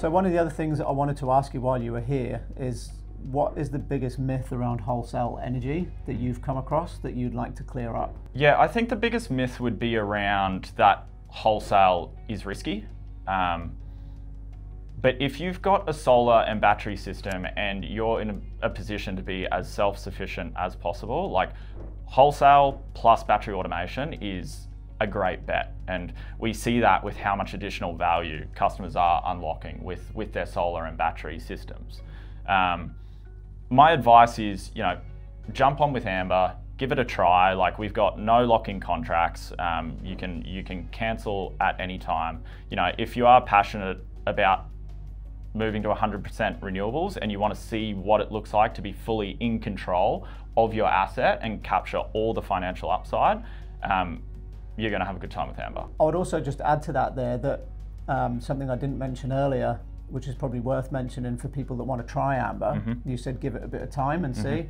So one of the other things that I wanted to ask you while you were here is what is the biggest myth around wholesale energy that you've come across that you'd like to clear up? Yeah, I think the biggest myth would be around that wholesale is risky. Um, but if you've got a solar and battery system and you're in a, a position to be as self sufficient as possible, like wholesale plus battery automation is a great bet. And we see that with how much additional value customers are unlocking with, with their solar and battery systems. Um, my advice is, you know, jump on with Amber, give it a try. Like we've got no lock-in contracts. Um, you can you can cancel at any time. You know, if you are passionate about moving to 100% renewables and you want to see what it looks like to be fully in control of your asset and capture all the financial upside, um, you're going to have a good time with Amber. I would also just add to that there that um, something I didn't mention earlier, which is probably worth mentioning for people that want to try Amber. Mm-hmm. You said give it a bit of time and mm-hmm. see.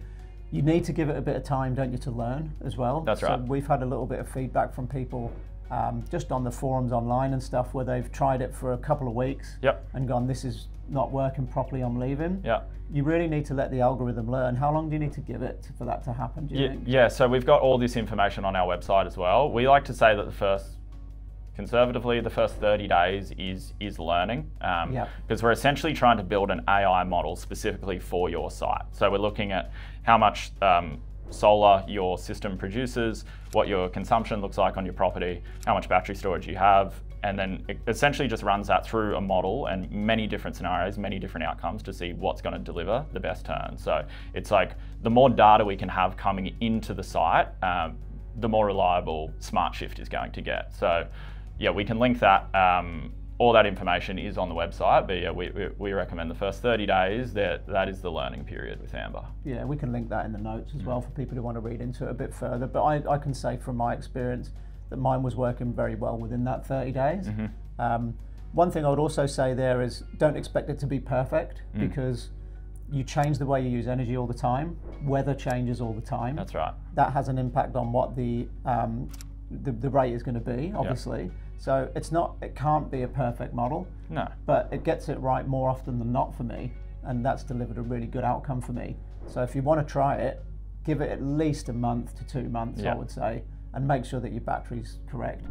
You need to give it a bit of time, don't you, to learn as well. That's right. So we've had a little bit of feedback from people um, just on the forums online and stuff where they've tried it for a couple of weeks yep. and gone, this is not working properly, I'm leaving. Yeah. You really need to let the algorithm learn. How long do you need to give it for that to happen? yeah, yeah, so we've got all this information on our website as well. We like to say that the first conservatively the first 30 days is is learning um, yeah. because we're essentially trying to build an AI model specifically for your site. So we're looking at how much um, solar your system produces, what your consumption looks like on your property, how much battery storage you have, and then it essentially just runs that through a model and many different scenarios, many different outcomes to see what's going to deliver the best turn. So it's like the more data we can have coming into the site, um, the more reliable Smart Shift is going to get. So yeah, we can link that. Um, all that information is on the website, but yeah, we, we, we, recommend the first 30 days, that, that is the learning period with Amber. Yeah, we can link that in the notes as well for people who want to read into it a bit further. But I, I can say from my experience that mine was working very well within that 30 days. Mm-hmm. Um, one thing I would also say there is don't expect it to be perfect mm. because you change the way you use energy all the time. Weather changes all the time. That's right. That has an impact on what the um, the, the rate is going to be, obviously. Yep. So it's not, it can't be a perfect model. No. But it gets it right more often than not for me, and that's delivered a really good outcome for me. So if you want to try it, give it at least a month to two months, I would say, and make sure that your battery's correct.